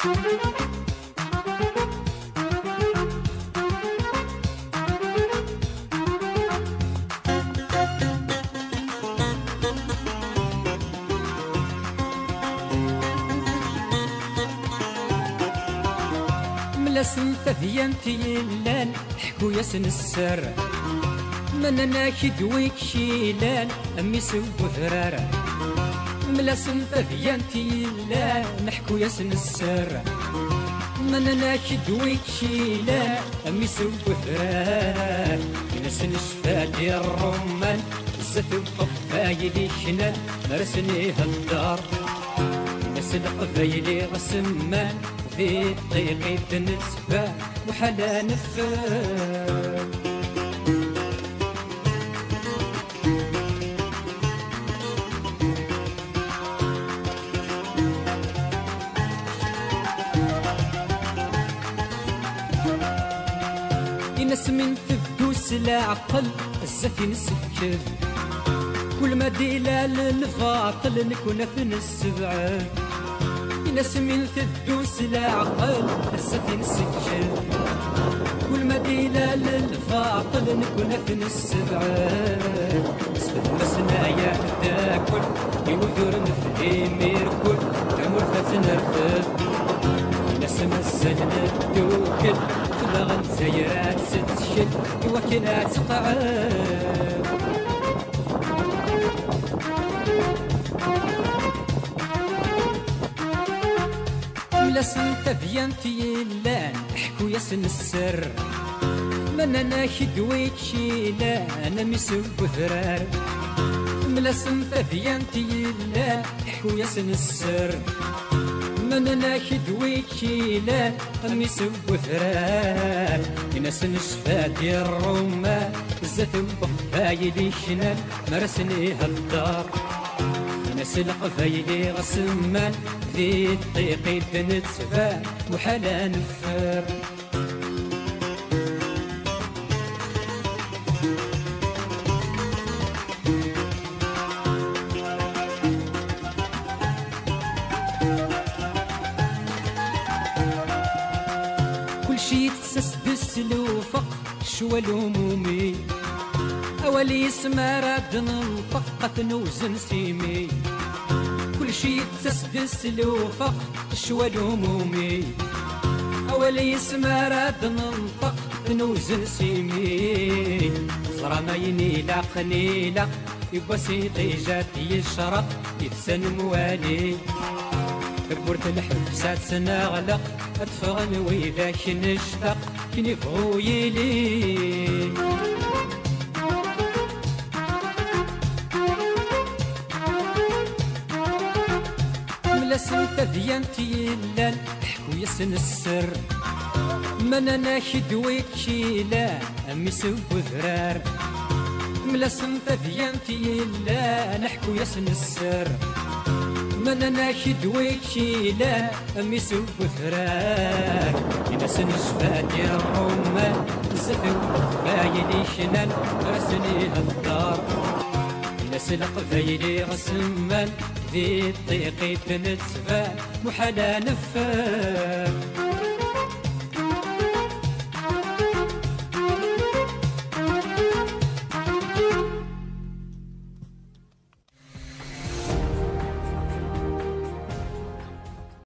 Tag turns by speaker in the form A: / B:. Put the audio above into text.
A: ملاسن تذيانتي اللان حكو ياسن السر. من أنا كدويك شيلان أمي سو ثرارة ملاسن تذيانتي اللان نحكو ياسن السر. من أنا كدويك شيلان أمي سو ثرارة نسن شفادي الرمان زت القفايلي شنان مرسني هالدار. نسن قفايلي غسمان في طريقي نسفى وحلا نفر. ينس من تبدوس العقل الزفي نسكر كل ما ديلا للفاطل نكون في السبعه ناس من تدوس العقل هسه نسكر كل مدينة للفاطل نكون في السبعة سبت مسنا يا تاكل يوذر نفهي ميركل تمر فتنرفض ناس مسنا الدوكل تبغى نزيرات ست شد وكلات تقعد لسن تبيانتي اللان حكو ياسن السر من أنا كدويك شيلان أنا مسو ثرار ملاسن تبيانتي اللان حكو ياسن السر من أنا كدويك شيلان مسو ثرار ينسن شفاتي الرمان زات بخايلي شنان. مرسني هالدار. نسل قفايلي غسمان ذي الطيقي بنتفان وحلا نفر كل شي تسس بالسلوفق شوى الهمومي؟ أولي اسمها راد ننطق نوزن سيمي. كل شي تسدس لوفق شوى الهمومي؟ أولي اسمها راد ننطق نوزن سيمي. صرا ما ينيلا قنيلة يبقى سيدي جات يشرق يتسن موالي. كبرت الحبسات سنغلق ادفغن ويذاك نشتق كني يلي. ملاسن تذيانتي اللان حكو يسن السر. من أنا كدويك شيلان أمي سو ذرار. ملاسن تذيانتي اللان حكو يسن السر. من أنا كدويك شيلان أمي سو ذرار ينسن شفاتي الرمان زفو بايلي شنان رسني هالدار. نسل قبيلي غسمان ذي الطيقي تنتفى محلا نفر